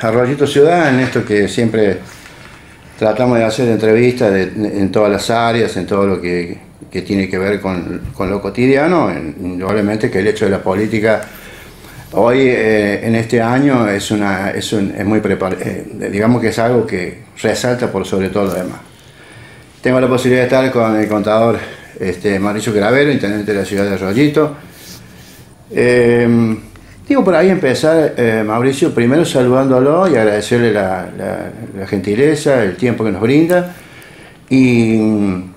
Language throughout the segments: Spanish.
Arroyito Ciudad, en esto que siempre tratamos de hacer entrevistas en todas las áreas, en todo lo que, tiene que ver con, lo cotidiano, indudablemente que el hecho de la política hoy eh, en este año es, muy eh, digamos que es algo que resalta por sobre todo lo demás. Tengo la posibilidad de estar con el contador este, Mauricio Gravero, intendente de la ciudad de Arroyito. Eh, Digo, por ahí empezar, eh, Mauricio, primero saludándolo y agradecerle la, gentileza, el tiempo que nos brinda. Y mm,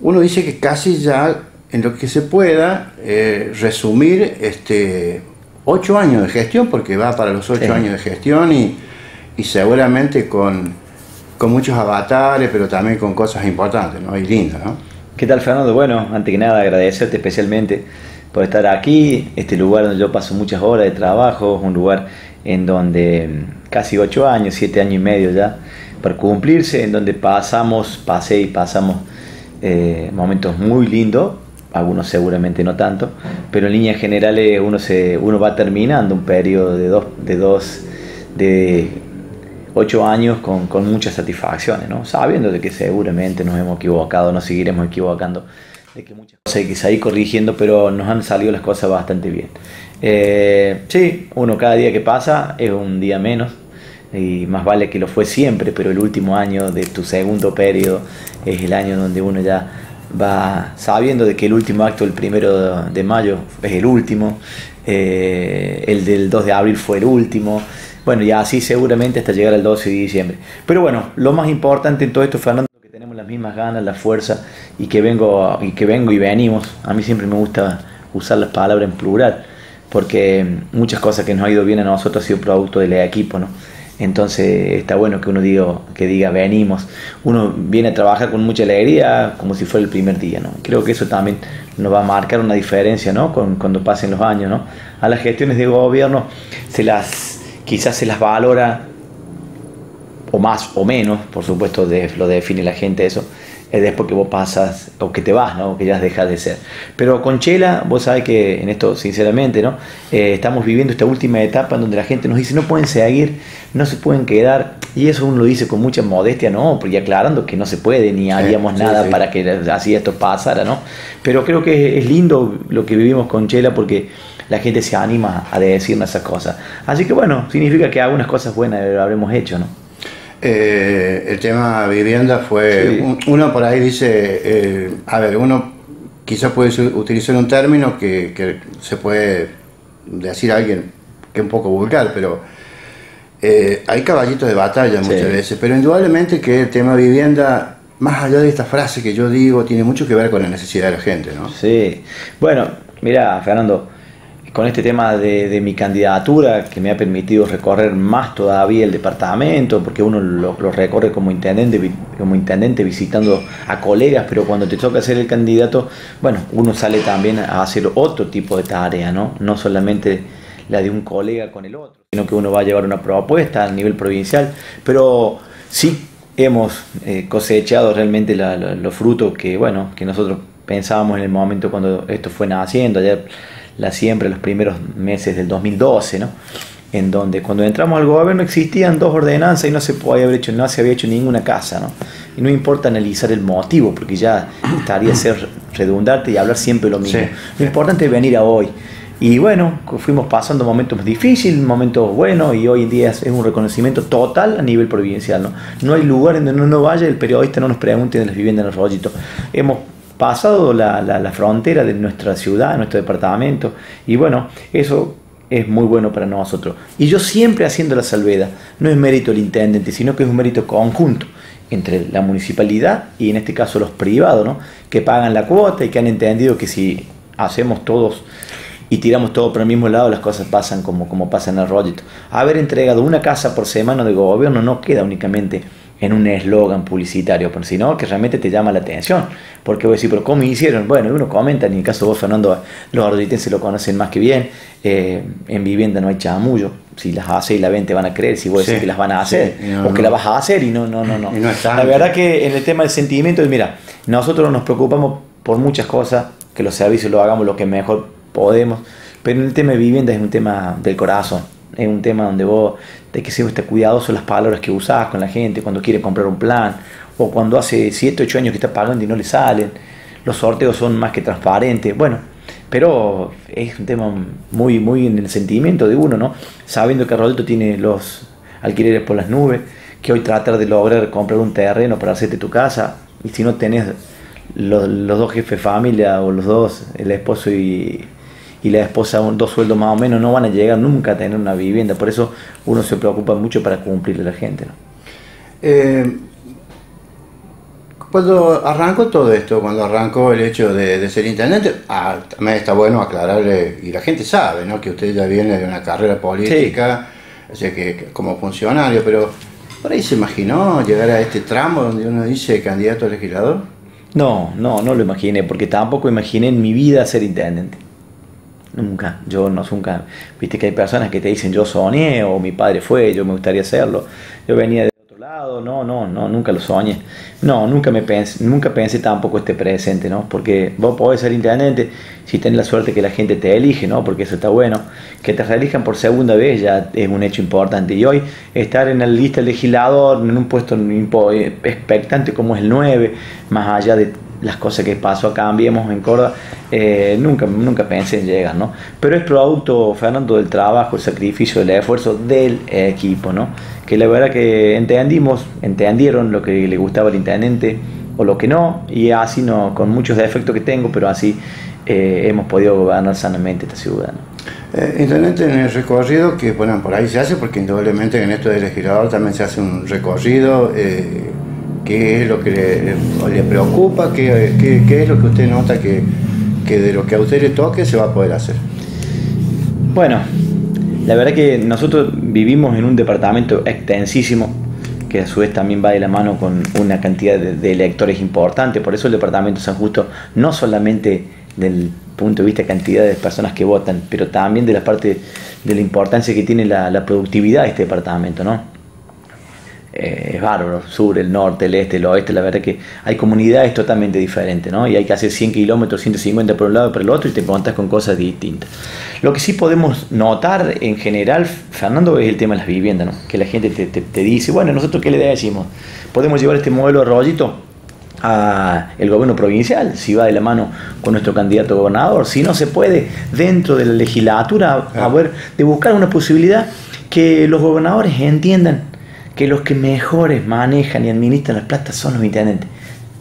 uno dice que casi ya, en lo que se pueda, eh, resumir este, ocho años de gestión, porque va para los ocho años de gestión y, seguramente con, con, muchos avatares, pero también con cosas importantes ¿no? y lindas. ¿no? ¿Qué tal, Fernando? Bueno, antes que nada, agradecerte especialmente por estar aquí, este lugar donde yo paso muchas horas de trabajo, un lugar en donde mm, casi ocho años, siete años y medio ya, para cumplirse, en donde pasamos, pasé y pasamos eh, momentos muy lindos, algunos seguramente no tanto, pero en líneas generales uno, se, uno va terminando un periodo de dos, de dos, de ocho años con, con muchas satisfacciones, ¿no? sabiendo de que seguramente nos hemos equivocado, nos seguiremos equivocando de que muchas cosas hay que seguir corrigiendo, pero nos han salido las cosas bastante bien. Eh, sí, uno cada día que pasa es un día menos, y más vale que lo fue siempre, pero el último año de tu segundo periodo es el año donde uno ya va sabiendo de que el último acto, el primero de mayo, es el último, eh, el del 2 de abril fue el último, bueno, y así seguramente hasta llegar al 12 de diciembre. Pero bueno, lo más importante en todo esto, Fernando, tenemos las mismas ganas, la fuerza y que vengo y que vengo y venimos. A mí siempre me gusta usar las palabras en plural, porque muchas cosas que nos ha ido bien a nosotros ha sido producto del equipo, ¿no? Entonces está bueno que uno diga, que diga venimos. Uno viene a trabajar con mucha alegría, como si fuera el primer día, ¿no? Creo que eso también nos va a marcar una diferencia, ¿no? Con, cuando pasen los años, ¿no? A las gestiones de gobierno se las, quizás se las valora o más o menos, por supuesto de, lo define la gente eso, es después que vos pasas o que te vas, ¿no? que ya dejas de ser. Pero con Chela, vos sabés que en esto, sinceramente, ¿no? Eh, estamos viviendo esta última etapa en donde la gente nos dice no pueden seguir, no se pueden quedar, y eso uno lo dice con mucha modestia, no, porque aclarando que no se puede, ni haríamos nada para que así esto pasara, ¿no? Pero creo que es lindo lo que vivimos con Chela porque la gente se anima a decirnos esas cosas. Así que bueno, significa que algunas cosas buenas lo habremos hecho, ¿no? Eh, el tema vivienda fue, uno por ahí dice, eh, a ver, uno quizás puede utilizar un término que, se puede decir a alguien que es un poco vulgar, pero eh, hay caballitos de batalla muchas veces, pero indudablemente que el tema vivienda, más allá de esta frase que yo digo, tiene mucho que ver con la necesidad de la gente, ¿no? Sí, bueno, mira, Fernando, con este tema de, mi candidatura que me ha permitido recorrer más todavía el departamento, porque uno lo, recorre como intendente, como intendente visitando a colegas, pero cuando te toca ser el candidato, bueno, uno sale también a hacer otro tipo de tarea, ¿no? No solamente la de un colega con el otro, sino que uno va a llevar una propuesta a nivel provincial, pero sí hemos eh, cosechado realmente los frutos que, bueno, que nosotros pensábamos en el momento cuando esto fue naciendo. Ayer, la siempre, los primeros meses del 2012, ¿no? en donde cuando entramos al gobierno existían dos ordenanzas y no se podía haber hecho, no se había hecho ninguna casa, ¿no? Y no importa analizar el motivo, porque ya estaría ser redundante y hablar siempre lo mismo. Lo importante es venir a hoy. Y bueno, fuimos pasando momentos difíciles, momentos buenos, y hoy en día es un reconocimiento total a nivel provincial. No, no hay lugar en donde uno vaya el periodista no nos pregunte de las viviendas en el rollito. Hemos pasado la, la, frontera de nuestra ciudad, nuestro departamento, y bueno, eso es muy bueno para nosotros. Y yo siempre haciendo la salvedad, no es mérito del intendente, sino que es un mérito conjunto entre la municipalidad y en este caso los privados, ¿no? que pagan la cuota y que han entendido que si hacemos todos y tiramos todo por el mismo lado, las cosas pasan como, como pasa en el rollito. Haber entregado una casa por semana de gobierno no queda únicamente en un eslogan publicitario, sino que realmente te llama la atención. Porque voy a decir, pero ¿cómo hicieron? Bueno, uno comenta, en el caso de vos, Fernando, los arditenses lo conocen más que bien. Eh, en vivienda no hay chamullo. Si las hace y la vende, van a creer. Si vos decís que las van a hacer, o que las vas a hacer y no, no, no. no. la verdad que en el tema del sentimiento, mira, nosotros nos preocupamos por muchas cosas, que los servicios lo hagamos lo que mejor podemos, pero en el tema de vivienda es un tema del corazón Es un tema donde vos tenés que ser cuidadoso las palabras que usás con la gente cuando quiere comprar un plan o cuando hace 7, 8 años que está pagando y no le salen. Los sorteos son más que transparentes. Bueno, pero es un tema muy, muy en el sentimiento de uno, ¿no? Sabiendo que Rodolfo tiene los alquileres por las nubes, que hoy tratar de lograr comprar un terreno para hacerte tu casa, y si no tenés los, dos jefes de familia o los dos, el esposo y, la esposa, dos sueldos más o menos, no van a llegar nunca a tener una vivienda. Por eso uno se preocupa mucho para cumplirle a la gente. ¿no? Eh, cuando arrancó todo esto, cuando arrancó el hecho de, ser intendente, ah, también está bueno aclararle, y la gente sabe, ¿no? Que usted ya viene de una carrera política, o sea, que, como funcionario, pero ¿por ahí se imaginó llegar a este tramo donde uno dice candidato a legislador? No, no, no lo imaginé, porque tampoco imaginé en mi vida ser intendente. Nunca, yo no nunca. Viste que hay personas que te dicen yo soñé o mi padre fue, yo me gustaría hacerlo. Yo venía de lado, no, no, no, nunca lo soñé. No, nunca me pensé, nunca pensé tampoco este presente, ¿no? Porque vos podés ser intendente si tenés la suerte que la gente te elige, ¿no? Porque eso está bueno. Que te reelijan por segunda vez ya es un hecho importante. Y hoy estar en la lista legislador, en un puesto expectante como es el 9, más allá de las cosas que pasó acá, cambiemos en Córdoba, eh, nunca, nunca pensé en llegar, ¿no? Pero es producto, Fernando, del trabajo, el sacrificio, el esfuerzo del equipo, ¿no? Que la verdad que entendimos, entendieron lo que le gustaba al intendente o lo que no, y así no, con muchos defectos que tengo, pero así eh, hemos podido gobernar sanamente esta ciudad. Eh, intendente, en el recorrido que bueno, por ahí se hace, porque indudablemente en esto del legislador también se hace un recorrido qué es lo que le, preocupa, ¿Qué, qué, es lo que usted nota que, de lo que a usted le toque se va a poder hacer. Bueno, la verdad que nosotros vivimos en un departamento extensísimo, que a su vez también va de la mano con una cantidad de, electores importante, por eso el departamento de San Justo no solamente del punto de vista de cantidad de personas que votan, pero también de la parte de la importancia que tiene la, la productividad de este departamento, ¿no? Eh, es bárbaro, sur, el norte, el este, el oeste, la verdad que hay comunidades totalmente diferentes, ¿no? Y hay que hacer 100 kilómetros, 150 por un lado y por el otro y te encuentras con cosas distintas. Lo que sí podemos notar en general, Fernando, es el tema de las viviendas, ¿no? Que la gente te, dice, bueno, nosotros qué le decimos, podemos llevar este modelo de rollito a el gobierno provincial, si va de la mano con nuestro candidato gobernador, si no se puede dentro de la legislatura a ver, de buscar una posibilidad que los gobernadores entiendan que los que mejores manejan y administran las plata son los intendentes.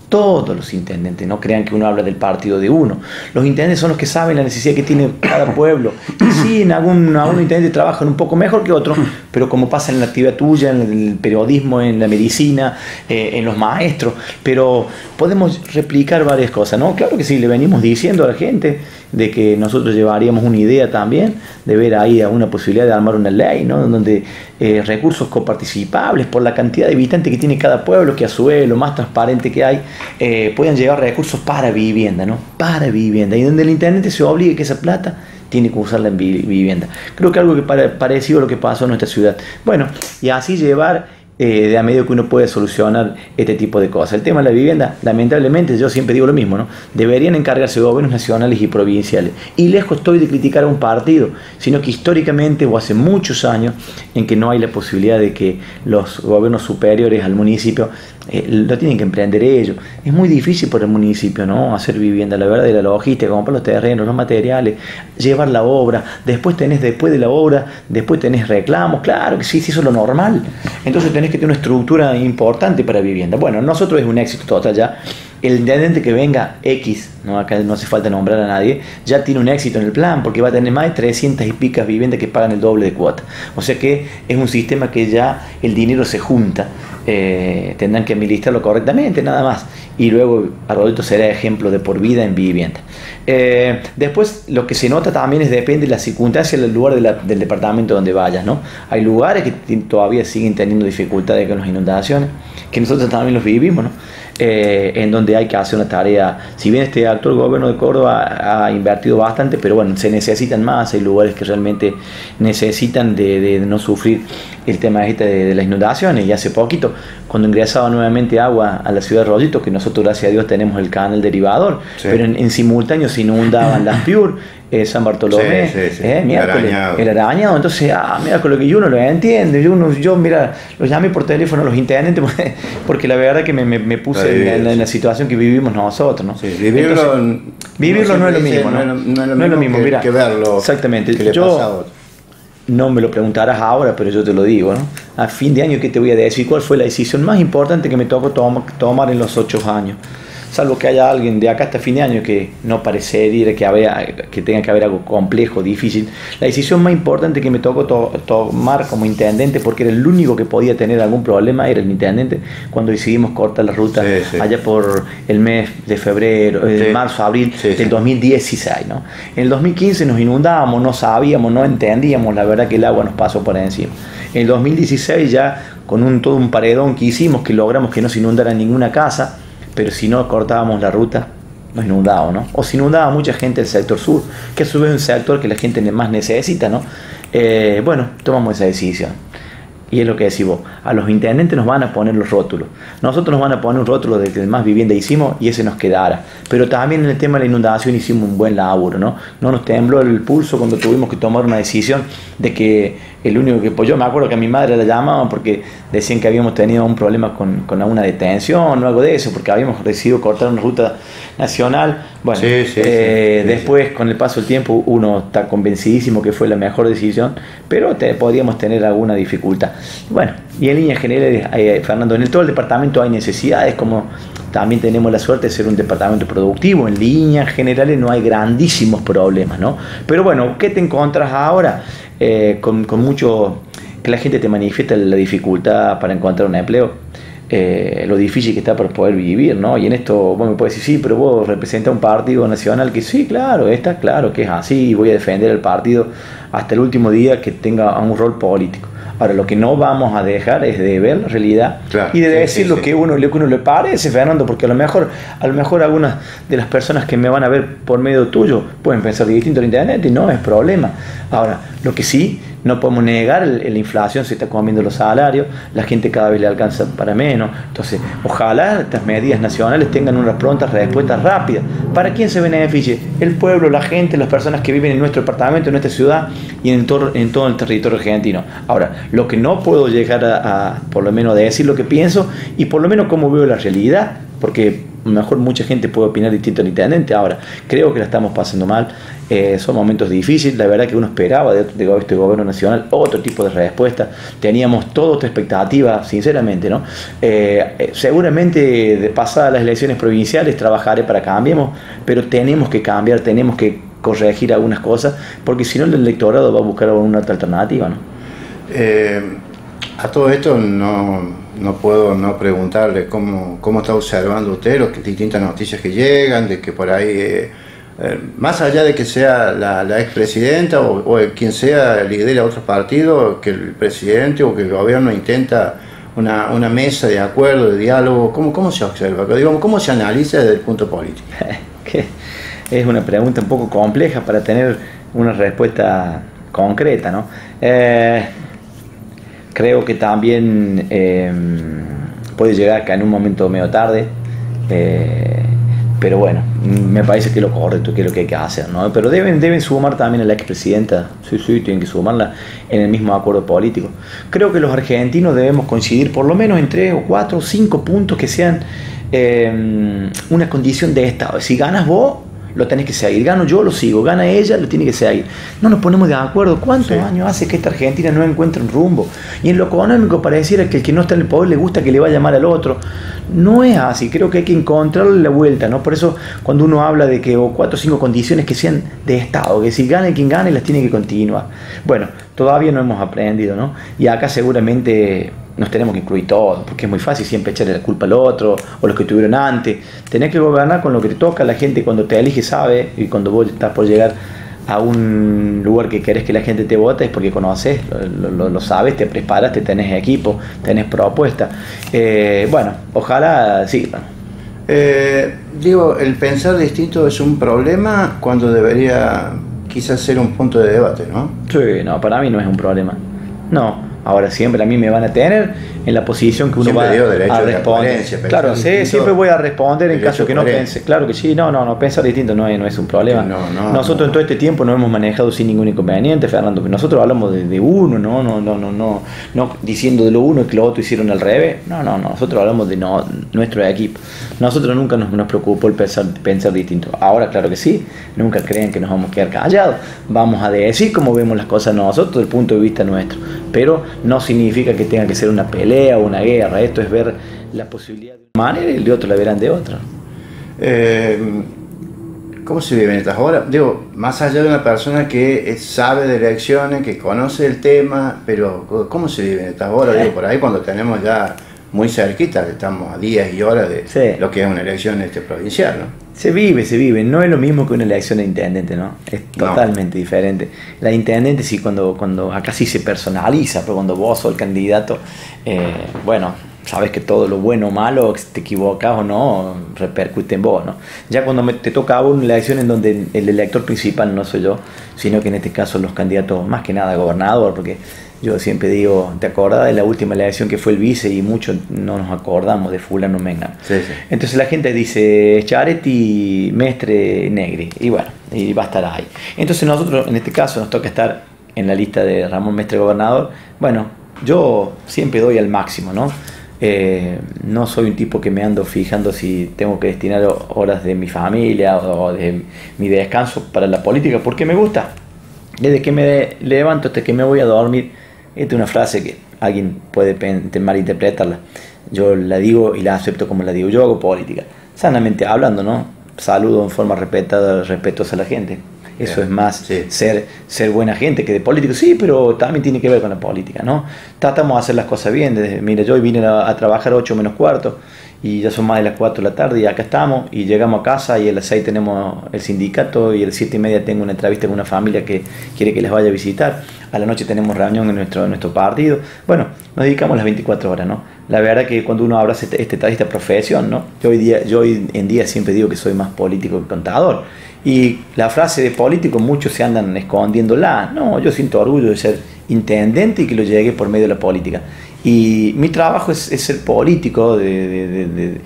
Todos los intendentes, no crean que uno habla del partido de uno. Los intendentes son los que saben la necesidad que tiene cada pueblo. Y sí, en algún, algún intendente trabajan un poco mejor que otros, pero como pasa en la actividad tuya, en el periodismo, en la medicina, eh, en los maestros, pero podemos replicar varias cosas, ¿no? Claro que sí, le venimos diciendo a la gente de que nosotros llevaríamos una idea también de ver ahí una posibilidad de armar una ley, ¿no? Donde eh, recursos coparticipables por la cantidad de habitantes que tiene cada pueblo, que a su vez lo más transparente que hay, eh, puedan llegar recursos para vivienda, ¿no? Para vivienda. Y donde el intendente se obligue que esa plata tiene que usarla en vivienda. Creo que algo que parecido a lo que pasó en nuestra ciudad. Bueno, y así llevar eh, de a medio que uno puede solucionar este tipo de cosas. El tema de la vivienda, lamentablemente, yo siempre digo lo mismo, ¿no? Deberían encargarse gobiernos nacionales y provinciales. Y lejos estoy de criticar a un partido, sino que históricamente o hace muchos años en que no hay la posibilidad de que los gobiernos superiores al municipio eh, lo tienen que emprender ellos. Es muy difícil por el municipio, ¿no? Hacer vivienda, la verdad, de la logística, comprar los terrenos, los materiales, llevar la obra, después tenés, después de la obra, después tenés reclamos, claro que sí, sí, eso es lo normal. Entonces tenés que tener una estructura importante para vivienda. Bueno, nosotros es un éxito total ya. El intendente que venga X, ¿no? acá no hace falta nombrar a nadie, ya tiene un éxito en el plan porque va a tener más de 300 y picas viviendas que pagan el doble de cuota. O sea que es un sistema que ya el dinero se junta eh, tendrán que administrarlo correctamente, nada más. Y luego Arrodito será ejemplo de por vida en vivienda. Eh, después, lo que se nota también es depende de la circunstancia del lugar del departamento donde vayas. ¿no? Hay lugares que todavía siguen teniendo dificultades con las inundaciones, que nosotros también los vivimos. ¿no? Eh, en donde hay que hacer una tarea. Si bien este actual gobierno de Córdoba ha invertido bastante, pero bueno, se necesitan más, hay lugares que realmente necesitan de, no sufrir el tema este de, las inundaciones. Y hace poquito, cuando ingresaba nuevamente agua a la ciudad de Rollito, que nosotros gracias a Dios tenemos el canal derivador, pero en, simultáneo se inundaban las Piur, eh, San Bartolomé, Sí, sí, sí. eh, miércoles, Arañado. el arañado. Entonces, ah, mira, con lo que yo no lo entiendo. Yo, uno, yo mira, los llamé por teléfono a los intendentes porque, la verdad que me, me- me puse en, bien, la- en la sí. situación que vivimos nosotros, ¿no? Sí, vivirlo, Entonces, vivirlo no es lo mismo, ¿no? No es lo mismo, que, mira. que verlo. Exactamente. que le Yo- pasa a otro. No me lo preguntarás ahora, pero yo te lo digo, ¿no? A fin de año, ¿qué te voy a decir? ¿Cuál fue la decisión más importante que me tocó tom- tomar en los ocho años? Salvo que haya alguien de acá hasta fin de año que no parecería que, había, que tenga que haber algo complejo, difícil. La decisión más importante que me tocó to- tomar como intendente, porque era el único que podía tener algún problema, era el intendente, cuando decidimos cortar la ruta Sí, sí. allá por el mes de febrero, eh, Sí. marzo, abril del sí. 2016. ¿no? En el 2015 nos inundábamos, no sabíamos, no entendíamos, la verdad que el agua nos pasó por encima. En el 2016 ya con un, todo un paredón que hicimos, que logramos que no se inundara ninguna casa, pero si no cortábamos la ruta, nos inundábamos, ¿no? O se inundaba mucha gente del sector sur, que a su vez es un sector que la gente más necesita, ¿no? Eh, bueno, tomamos esa decisión. Y es lo que decís vos, a los intendentes nos van a poner los rótulos. Nosotros nos van a poner un rótulo de que más vivienda hicimos y ese nos quedara. Pero también en el tema de la inundación hicimos un buen laburo, ¿no? No nos tembló el pulso cuando tuvimos que tomar una decisión de que el único que pues yo me acuerdo que a mi madre la llamaban porque decían que habíamos tenido un problema con, con una detención o algo de eso, porque habíamos decidido cortar una ruta nacional. Bueno, Sí, sí, eh, sí, después con el paso del tiempo uno está convencidísimo que fue la mejor decisión, pero te- podríamos tener alguna dificultad. Bueno, y en líneas generales, eh, Fernando, en el, todo el departamento hay necesidades, como también tenemos la suerte de ser un departamento productivo, en líneas generales no hay grandísimos problemas, ¿no? Pero bueno, ¿qué te encuentras ahora? Eh, con, con mucho, que la gente te manifiesta la dificultad para encontrar un empleo eh, lo difícil que está para poder vivir, ¿no? Y en esto vos me puedes decir, sí, pero vos representas un partido nacional que sí, claro, está claro que es así y voy a defender el partido hasta el último día que tenga un rol político. Ahora, lo que no vamos a dejar es de ver la realidad Claro, y de sí, decir sí, lo sí. que uno, lo que uno le parece, Fernando, porque a lo mejor, a lo mejor algunas de las personas que me van a ver por medio tuyo pueden pensar distinto en internet y no es problema. Ahora, lo que sí, no podemos negar, la inflación se está comiendo los salarios, la gente cada vez le alcanza para menos. Entonces, ojalá estas medidas nacionales tengan unas prontas respuestas rápidas. ¿Para quién se beneficie? El pueblo, la gente, las personas que viven en nuestro departamento, en nuestra ciudad y en todo, en todo el territorio argentino. Ahora, lo que no puedo llegar a, a, por lo menos, decir lo que pienso y por lo menos cómo veo la realidad, porque mejor mucha gente puede opinar distinto al intendente. Ahora, creo que la estamos pasando mal. Eh, son momentos difíciles. La verdad que uno esperaba de, este gobierno nacional otro tipo de respuesta. Teníamos toda otra expectativa, sinceramente. ¿no? Eh, eh, seguramente, de pasadas las elecciones provinciales, trabajaré para que cambiemos, pero tenemos que cambiar, tenemos que corregir algunas cosas, porque si no, el electorado va a buscar una otra alternativa. ¿no? A todo esto no, no puedo no preguntarle cómo, cómo está observando usted las distintas noticias que llegan, de que por ahí, eh, eh, más allá de que sea la, la expresidenta o, o quien sea lidera otro partido, que el presidente o que el gobierno intenta una, una mesa de acuerdo, de diálogo, ¿cómo, cómo se observa? Digamos, ¿Cómo se analiza desde el punto político? es una pregunta un poco compleja para tener una respuesta concreta, ¿no? Eh, creo que también eh, puede llegar acá en un momento medio tarde, eh, pero bueno, me parece que es lo correcto, que es lo que hay que hacer, ¿no? Pero deben, deben sumar también a la expresidenta, sí, sí, tienen que sumarla en el mismo acuerdo político. Creo que los argentinos debemos coincidir por lo menos en tres o cuatro o cinco puntos que sean eh, una condición de Estado. Si ganas vos, lo tenés que seguir. Gano yo, lo sigo. Gana ella, lo tiene que seguir. No nos ponemos de acuerdo. ¿Cuántos Sí. años hace que esta Argentina no encuentra un rumbo? Y en lo económico pareciera que el que no está en el poder le gusta que le vaya mal al otro. No es así. Creo que hay que encontrarle la vuelta. ¿no? Por eso cuando uno habla de que o cuatro o cinco condiciones que sean de Estado, que si gana quien gane, las tiene que continuar. Bueno, todavía no hemos aprendido. ¿no? Y acá seguramente nos tenemos que incluir todos, porque es muy fácil siempre echarle la culpa al otro o los que estuvieron antes. Tenés que gobernar con lo que te toca, la gente cuando te elige sabe y cuando vos estás por llegar a un lugar que querés que la gente te vote es porque conoces, lo, lo- lo sabes, te preparas, te tenés equipo, tenés propuesta. Eh, bueno, ojalá sí. Eh, digo, el pensar distinto es un problema cuando debería quizás ser un punto de debate, ¿no? Sí, no, para mí no es un problema. No, Ahora siempre a mí me van a tener en la posición que uno Siempre va derecho a de responder. Claro, sí, siempre voy a responder en caso que no piense. Claro que sí, no, no, no, pensar distinto no es, no es un problema. No, no, Nosotros no. en todo este tiempo nos hemos manejado sin ningún inconveniente, Fernando. Nosotros hablamos de, de uno, no, no, no, no, no, no diciendo de lo uno que lo otro hicieron al revés. No, no, no, nosotros hablamos de no, nuestro equipo. Nosotros nunca nos, nos preocupó el pensar, pensar distinto. Ahora, claro que sí, nunca creen que nos vamos a quedar callados. Vamos a decir cómo vemos las cosas nosotros desde el punto de vista nuestro. Pero no significa que tenga que ser una pelea o una guerra. Esto es ver la posibilidad de una manera y el de otro la verán de otra. Eh, ¿Cómo se vive en estas horas? Digo, más allá de una persona que sabe de elecciones, que conoce el tema, pero ¿cómo se vive en estas horas? Digo, por ahí cuando tenemos ya muy cerquita, estamos a días y horas de Sí. lo que es una elección este, provincial, ¿no? Se vive, se vive. No es lo mismo que una elección de intendente, ¿no? Es No. totalmente diferente. La intendente sí, cuando, cuando acá sí se personaliza, pero cuando vos sos el candidato, eh, bueno, sabes que todo lo bueno o malo, si te equivocas o no, repercute en vos, ¿no? Ya cuando me- te toca una elección en donde el elector principal no soy yo, sino que en este caso los candidatos, más que nada gobernador, porque yo siempre digo, ¿te acordás de la última elección que fue el vice? Y muchos no nos acordamos de fulano Mengan. Sí, sí. Entonces la gente dice Charetti, Mestre, Negri, y bueno, y va a estar ahí. Entonces nosotros, en este caso, nos toca estar en la lista de Ramón Mestre Gobernador. Bueno, yo siempre doy al máximo, ¿no? Eh, no soy un tipo que me ando fijando si tengo que destinar horas de mi familia o de mi descanso para la política, porque me gusta. Desde que me levanto hasta que me voy a dormir, esta es una frase que alguien puede malinterpretarla. Yo la digo y la acepto como la digo. Yo hago política. Sanamente hablando, ¿no? Saludo en forma respetada, respetuosa a la gente. Eso Bien, es más sí. ser, ser buena gente que de político. Sí, pero también tiene que ver con la política, ¿no? Tratamos de hacer las cosas bien. Desde, mira, yo hoy vine a, a trabajar 8 menos cuarto y ya son más de las 4 de la tarde y acá estamos y llegamos a casa y a las 6 tenemos el sindicato y a las 7 y media tengo una entrevista con una familia que quiere que les vaya a visitar. A la noche tenemos reunión en nuestro, en nuestro partido. Bueno, nos dedicamos las 24 horas, ¿no? La verdad que cuando uno habla este, este- esta profesión, ¿no? Yo hoy, día, yo hoy en día siempre digo que soy más político que contador. Y la frase de político muchos se andan escondiéndola. No, yo siento orgullo de ser intendente y que lo llegue por medio de la política. Y mi trabajo es, es ser político de-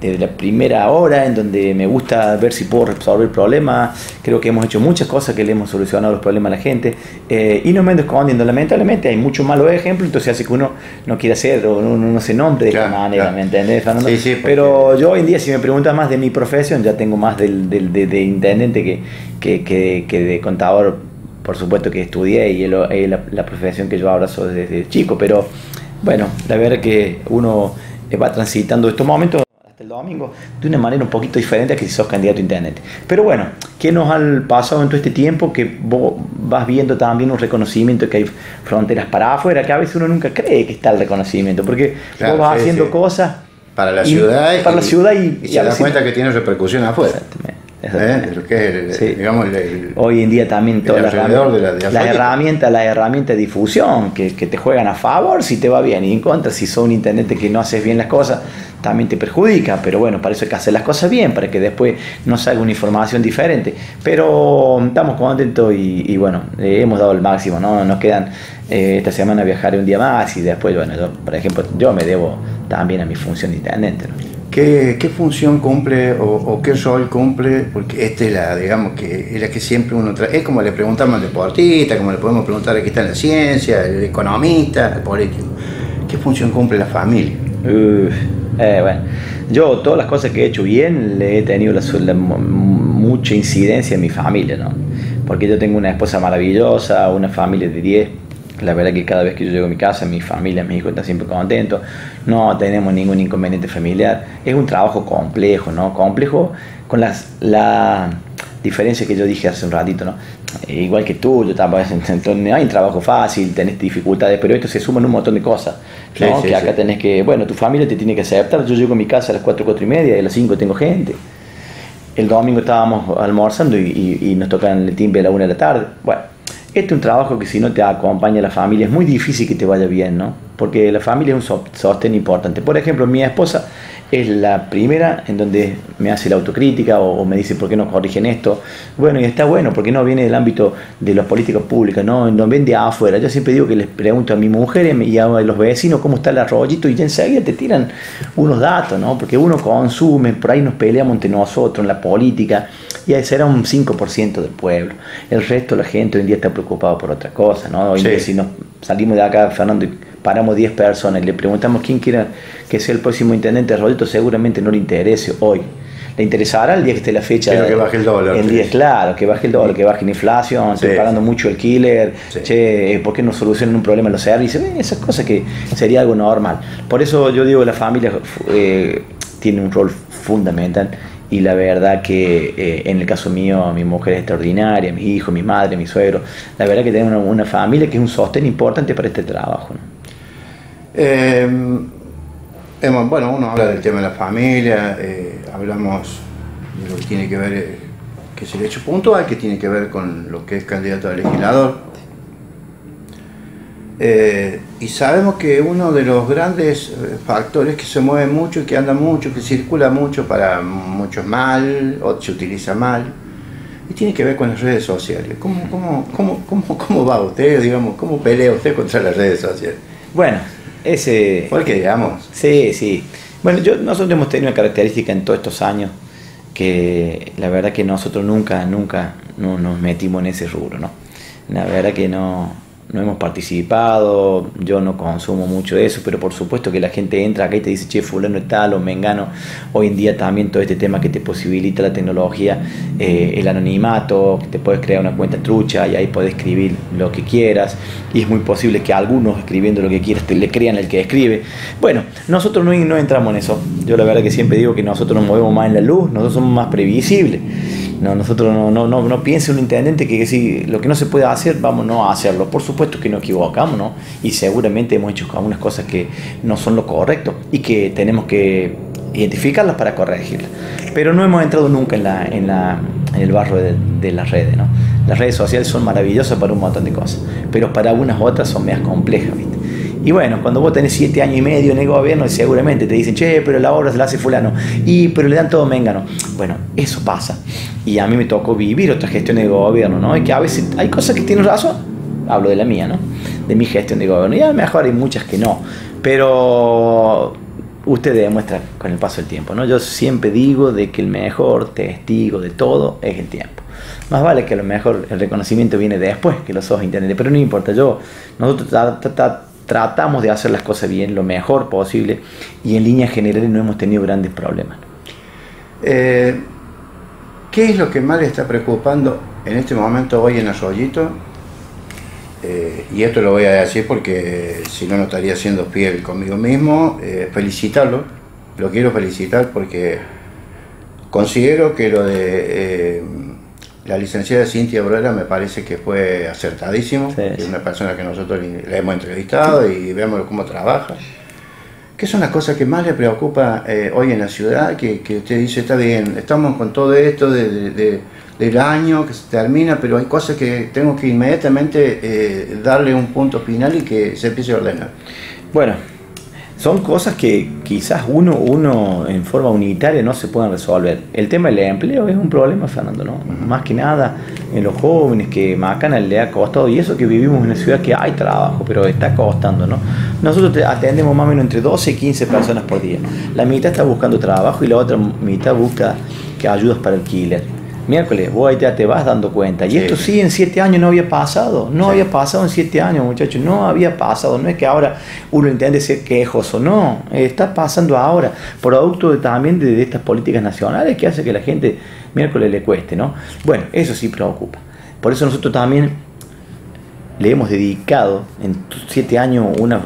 desde la primera hora, en donde me gusta ver si puedo resolver problemas. Creo que hemos hecho muchas cosas que le hemos solucionado los problemas a la gente. eh, y no me ando escondiendo. Lamentablemente hay muchos malos ejemplos, entonces hace que uno no quiera hacer o no, no se nombre de esta Claro, manera, claro. ¿me entendés, Fernando? Sí, sí, porque- Pero yo hoy en día, si me preguntas más de mi profesión, ya tengo más del, del- de, de intendente que, que, que- que de contador, por supuesto que estudié y es la, la profesión que yo abrazo desde chico, pero bueno, la verdad que uno va transitando estos momentos hasta el domingo de una manera un poquito diferente a que si sos candidato a intendente. Pero bueno, ¿qué nos ha pasado en todo este tiempo que vos vas viendo también un reconocimiento que hay fronteras para afuera, que a veces uno nunca cree que está el reconocimiento, porque Claro, vos vas sí, haciendo sí. cosas Para la y- ciudad para la ciudad y, y y se da veces- cuenta que tiene repercusión afuera. Exactamente, ¿eh? exactamente. De lo que es el, Sí. digamos, el- el- Hoy en día también todas las alrededor de la- herramientas, de las herramientas, las herramientas de difusión que, que te juegan a favor si te va bien y en contra si sos un intendente que no haces bien las cosas también te perjudica, pero bueno, para eso hay que hacer las cosas bien, para que después no salga una información diferente. Pero estamos contentos y, y bueno, eh, hemos dado el máximo, ¿no? Nos quedan eh, esta semana viajaré un día más y después, bueno, yo, por ejemplo, yo me debo también a mi función de intendente. ¿no? ¿Qué, qué función cumple o, o qué rol cumple? Porque esta es la, digamos, que es la que siempre uno trae. Es como le preguntamos al deportista, como le podemos preguntar que está en la ciencia, el economista, el político. ¿Qué función cumple la familia? Uf, eh, bueno, yo todas las cosas que he hecho bien le he tenido la, la mu- mucha incidencia en mi familia, ¿no? Porque yo tengo una esposa maravillosa, una familia de 10. La verdad que cada vez que yo llego a mi casa, mi familia, mis hijos están siempre contentos. No tenemos ningún inconveniente familiar. Es un trabajo complejo, ¿no? Complejo con las, la diferencia que yo dije hace un ratito, ¿no? Eh, igual que tú, yo tampoco, no hay un trabajo fácil, tenés dificultades, pero esto se suman un montón de cosas. Sí, ¿no? sí, que acá sí. tenés que, bueno, tu familia te tiene que aceptar. Yo llego a mi casa a las 4, 4 y media y a las 5 tengo gente. El domingo estábamos almorzando y, y- y nos tocan el timbre a la 1 de la tarde. Bueno, este es un trabajo que si no te acompaña la familia es muy difícil que te vaya bien, ¿no? Porque la familia es un so- sostén importante. Por ejemplo, mi esposa es la primera en donde me hace la autocrítica o, me dice por qué no corrigen esto. Bueno, y está bueno, porque no viene del ámbito de las políticas públicas, no, no ven de afuera. Yo siempre digo que les pregunto a mi mujer y a los vecinos cómo está el arroyito y ya enseguida te tiran unos datos, ¿no? Porque uno consume, por ahí nos peleamos entre nosotros en la política y ese era un 5% del pueblo. El resto de la gente hoy en día está preocupado por otra cosa, ¿no? Hoy en día si nos salimos de acá, Fernando, paramos 10 personas y le preguntamos quién quiera que sea el próximo intendente de Rodito, seguramente no le interese hoy. Le interesará el día que esté la fecha. que baje el dólar. El día, claro, que baje el dólar, que baje la inflación, estoy pagando mucho el killer, che, eh, ¿por qué no solucionan un problema en los servicios? Esas cosas que sería algo normal. Por eso yo digo que la familia eh, tiene un rol fundamental y la verdad que eh, en el caso mío mi mujer es extraordinaria, mis hijos, mi madre, mi suegro, la verdad que tenemos una, familia que es un sostén importante para este trabajo. Em, bueno, uno habla del tema de la familia, eh, hablamos de lo que tiene que ver, eh, que es el hecho puntual, que tiene que ver con lo que es candidato a legislador. Eh, y sabemos que uno de los grandes factores que se mueve mucho, que anda mucho, que circula mucho para muchos mal, o se utiliza mal, y tiene que ver con las redes sociales. ¿Cómo, cómo, cómo, cómo, cómo va usted, digamos, cómo pelea usted contra las redes sociales? Bueno, ese... qué digamos. Sí, sí. Bueno, yo, nosotros hemos tenido una característica en todos estos años que la verdad que nosotros nunca, nunca nos metimos en ese rubro, ¿no? La verdad que no, no hemos participado, yo no consumo mucho de eso, pero por supuesto que la gente entra acá y te dice, che, fulano es tal o mengano. Hoy en día también todo este tema que te posibilita la tecnología, eh, el anonimato, que te puedes crear una cuenta trucha y ahí puedes escribir lo que quieras. Y es muy posible que algunos escribiendo lo que quieras te le crean el que escribe. Bueno, nosotros no, no entramos en eso. Yo la verdad que siempre digo que nosotros nos movemos más en la luz, nosotros somos más previsibles. No, nosotros no, no, no, piense un intendente que, si lo que no se puede hacer, vamos no a hacerlo. Por supuesto que nos equivocamos, ¿no? Y seguramente hemos hecho algunas cosas que no son lo correcto y que tenemos que identificarlas para corregirlas. Pero no hemos entrado nunca en, la, en, la, en el barro de, de, las redes, ¿no? Las redes sociales son maravillosas para un montón de cosas, pero para algunas otras son más complejas, ¿viste? Y bueno, cuando vos tenés siete años y medio en el gobierno, seguramente te dicen, che, pero la obra se la hace fulano, y pero le dan todo mengano. Bueno, eso pasa. Y a mí me tocó vivir otra gestión de gobierno, ¿no? Y que a veces hay cosas que tienen razón, hablo de la mía, ¿no? De mi gestión de gobierno. Y a lo mejor hay muchas que no. Pero usted demuestra con el paso del tiempo, ¿no? Yo siempre digo de que el mejor testigo de todo es el tiempo. Más vale que a lo mejor el reconocimiento viene después que los ojos intendentes, pero no importa, yo, nosotros tratamos de hacer las cosas bien, lo mejor posible, y en líneas generales no hemos tenido grandes problemas. Eh, ¿Qué es lo que más le está preocupando en este momento hoy en Arroyito? Eh, y esto lo voy a decir porque si no, no estaría siendo fiel conmigo mismo. Eh, felicitarlo, lo quiero felicitar porque considero que lo de la licenciada Cintia Bruera me parece que fue acertadísimo, es una persona que nosotros le hemos entrevistado y vemos cómo trabaja. ¿Qué son las cosas que más le preocupa eh, hoy en la ciudad? Que, usted dice, está bien, estamos con todo esto del año que se termina, pero hay cosas que tengo que inmediatamente eh, darle un punto final y que se empiece a ordenar. Bueno, son cosas que quizás uno, uno en forma unitaria no se pueden resolver. El tema del empleo es un problema, Fernando, ¿no? Más que nada en los jóvenes que Macana le ha costado, y eso que vivimos en una ciudad que hay trabajo, pero está costando, ¿no? Nosotros atendemos más o menos entre 12 y 15 personas por día. La mitad está buscando trabajo y la otra mitad busca que ayudas para alquiler miércoles, vos ya te vas dando cuenta. Y esto sí en siete años no había pasado, no había pasado en siete años, muchachos, no había pasado. No es que ahora uno entiende ser quejoso, no, está pasando ahora, producto también de, estas políticas nacionales que hace que la gente miércoles le cueste, ¿no? Bueno, eso sí preocupa. Por eso nosotros también le hemos dedicado en siete años una,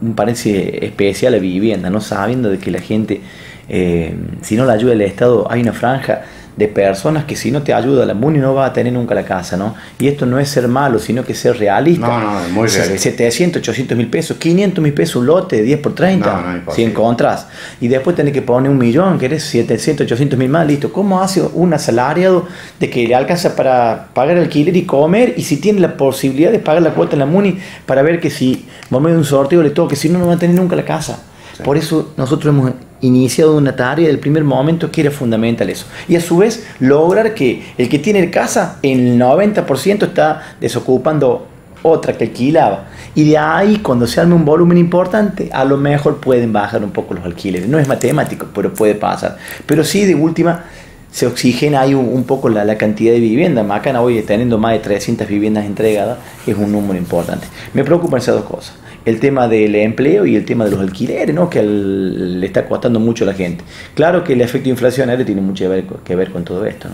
un parece especial a vivienda, no sabiendo de que la gente, eh, si no la ayuda del Estado, hay una franja de personas que si no te ayuda la MUNI no va a tener nunca la casa, ¿no? Y esto no es ser malo, sino que ser realista. No, no, muy realista. 700, 800 mil pesos, 500 mil pesos un lote, 10 por 30, si encontrás. Y después tenés que poner un millón, que eres 700, 800 mil más, listo. ¿Cómo hace un asalariado de que le alcanza para pagar alquiler y comer? Y si tiene la posibilidad de pagar la cuota en la MUNI para ver que si vamos a un sorteo le toque, si no, no va a tener nunca la casa. Por eso nosotros hemos iniciado una tarea del primer momento que era fundamental eso. Y a su vez lograr que el que tiene casa en el 90% está desocupando otra que alquilaba. Y de ahí, cuando se arme un volumen importante, a lo mejor pueden bajar un poco los alquileres. No es matemático, pero puede pasar. Pero sí, de última, se oxigena ahí un, poco la, cantidad de viviendas. Macana hoy teniendo más de 300 viviendas entregadas es un número importante. Me preocupan esas dos cosas. El tema del empleo y el tema de los alquileres, ¿no? que le está costando mucho a la gente. Claro que el efecto inflacionario tiene mucho que ver, con todo esto.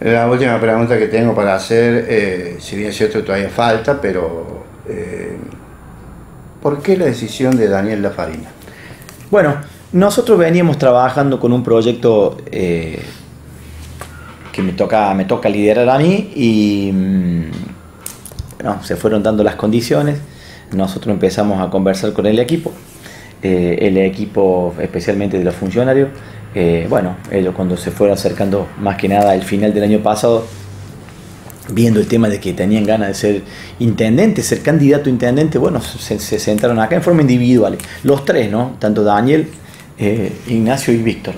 La última pregunta que tengo para hacer, eh, si bien es cierto que todavía falta, pero eh, ¿por qué la decisión de Daniel Lafarina? Bueno, nosotros veníamos trabajando con un proyecto eh, que me toca, me toca liderar a mí y mm, se fueron dando las condiciones. Nosotros empezamos a conversar con el equipo, eh, el equipo especialmente de los funcionarios. Eh, bueno, ellos cuando se fueron acercando más que nada al final del año pasado, viendo el tema de que tenían ganas de ser intendente, ser candidato a intendente, bueno, se, se sentaron acá en forma individual, los tres, ¿no? Tanto Daniel, eh, Ignacio y Víctor.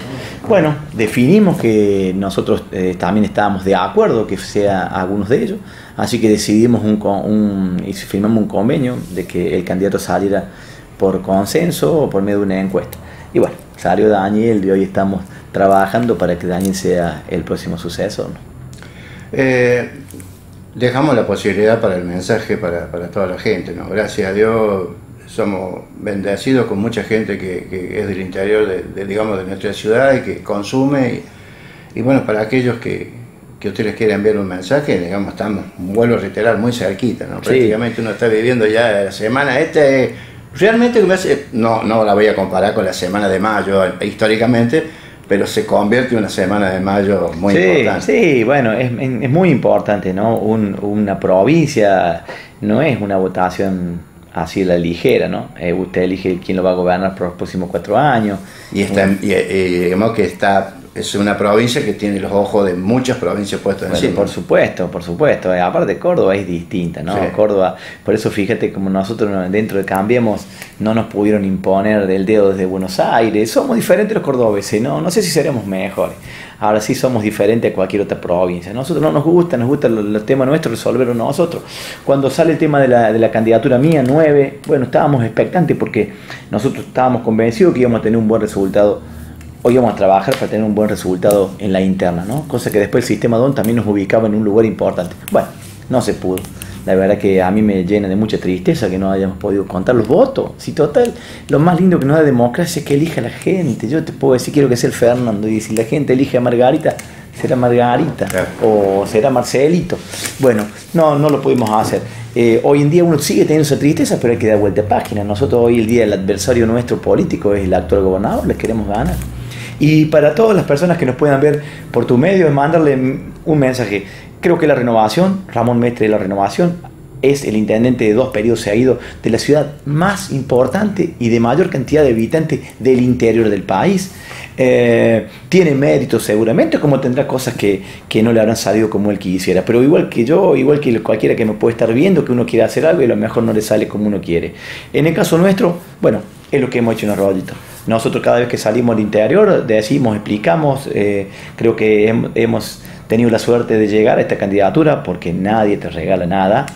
Bueno, definimos que nosotros eh, también estábamos de acuerdo que sea algunos de ellos, así que decidimos un, y firmamos un convenio de que el candidato saliera por consenso o por medio de una encuesta. Y bueno, salió Daniel y hoy estamos trabajando para que Daniel sea el próximo sucesor. Eh, dejamos la posibilidad para el mensaje para, para toda la gente, ¿no? Gracias a Dios somos bendecidos con mucha gente que, es del interior de, digamos, de nuestra ciudad y que consume. Y, bueno, para aquellos que, que ustedes quieren enviar un mensaje, digamos, estamos, vuelvo a reiterar, muy cerquita, ¿no? Prácticamente uno está viviendo ya la semana, este realmente no, no la voy a comparar con la semana de mayo históricamente, pero se convierte en una semana de mayo muy importante. Sí, bueno, es, es muy importante, ¿no? una provincia no es una votación así la ligera, ¿no? Eh, usted elige quién lo va a gobernar por los próximos cuatro años. Y, está, digamos que está es una provincia que tiene los ojos de muchas provincias puestos bueno, encima. Por supuesto, por supuesto. Eh, aparte Córdoba es distinta, ¿no? Córdoba, por eso fíjate como nosotros dentro de Cambiemos no nos pudieron imponer del dedo desde Buenos Aires. Somos diferentes los cordobeses, ¿no? No sé si seremos mejores. Ahora sí somos diferentes a cualquier otra provincia. Nosotros no nos gusta, nos gusta los, temas nuestros resolverlos nosotros. Cuando sale el tema de la, de la candidatura mía, 9, bueno, estábamos expectantes porque nosotros estábamos convencidos que íbamos a tener un buen resultado hoy vamos a trabajar para tener un buen resultado en la interna, ¿no? Cosa que después el sistema DON también nos ubicaba en un lugar importante. Bueno, no se pudo. La verdad que a mí me llena de mucha tristeza que no hayamos podido contar los votos. Si total, lo más lindo que nos da democracia es que elija la gente. Yo te puedo decir, quiero que sea el Fernando. Y si la gente elige a Margarita, será Margarita o será Marcelito. Bueno, no, no lo pudimos hacer. Eh, hoy en día uno sigue teniendo esa tristeza, pero hay que dar vuelta a página. Nosotros hoy el día el adversario nuestro político es el actual gobernador, les queremos ganar. Y para todas las personas que nos puedan ver por tu medio, mandarle un mensaje. Creo que la renovación, Ramón Mestre de la renovación, es el intendente de dos periodos seguidos de la ciudad más importante y de mayor cantidad de habitantes del interior del país. Eh, tiene méritos seguramente, como tendrá cosas que, que, no le habrán salido como él quisiera. Pero igual que yo, igual que cualquiera que me puede estar viendo, que uno quiere hacer algo y a lo mejor no le sale como uno quiere. En el caso nuestro, bueno, es lo que hemos hecho en Arroyito. Nosotros cada vez que salimos al interior decimos, explicamos, eh, creo que hemos tenido la suerte de llegar a esta candidatura porque nadie te regala nada,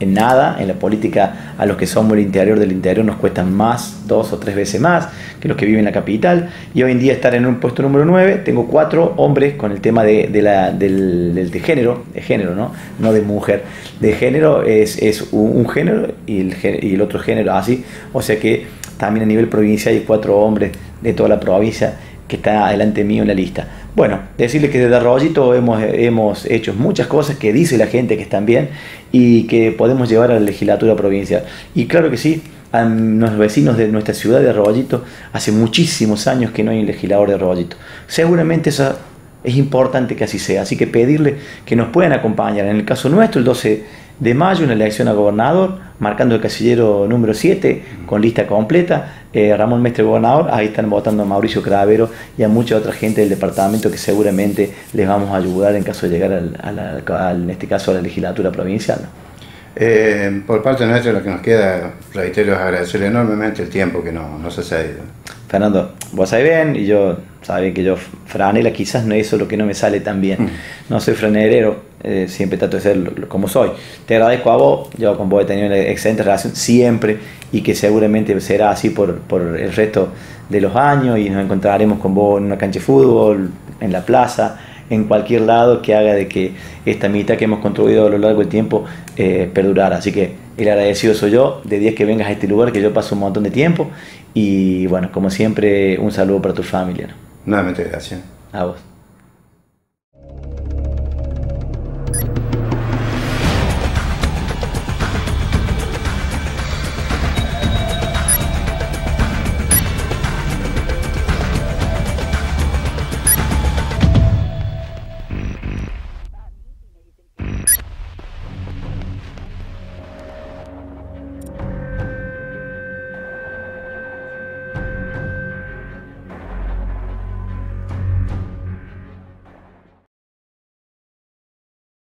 en nada, en la política a los que somos el interior del interior nos cuestan más, dos o tres veces más que los que viven en la capital. Y hoy en día estar en un puesto número 9, tengo cuatro hombres con el tema de, la, del, de género, de género, ¿no? No de mujer. De género es, es un, género y el, y el otro género así. O sea que también a nivel provincial hay cuatro hombres de toda la provincia que está delante mío en la lista. Bueno, decirle que desde Arroyito hemos, hemos hecho muchas cosas que dice la gente que están bien y que podemos llevar a la legislatura provincial. Y claro que sí, a los vecinos de nuestra ciudad de Arroyito, hace muchísimos años que no hay un legislador de Arroyito. Seguramente eso es importante que así sea, así que pedirle que nos puedan acompañar. En el caso nuestro, el 12 de mayo, una elección a gobernador, marcando el casillero número 7 con lista completa. Eh, Ramón Mestre Gobernador, ahí están votando a Mauricio Cravero y a mucha otra gente del departamento que seguramente les vamos a ayudar en caso de llegar al, en este caso a la legislatura provincial. Eh, por parte nuestra lo que nos queda, reitero, es agradecerle enormemente el tiempo que nos, nos ha cedido. Fernando, vos sabés bien y yo sabés que yo franela quizás no es lo que no me sale tan bien. Mm. No soy franerero, eh, siempre trato de ser como soy. Te agradezco a vos, yo con vos he tenido una excelente relación siempre y que seguramente será así por, por el resto de los años y nos encontraremos con vos en una cancha de fútbol, en la plaza, en cualquier lado que haga de que esta mitad que hemos construido a lo largo del tiempo eh, perdurara. Así que el agradecido soy yo, de 10 que vengas a este lugar, que yo paso un montón de tiempo. Y bueno, como siempre, un saludo para tu familia. Nuevamente, gracias. A vos.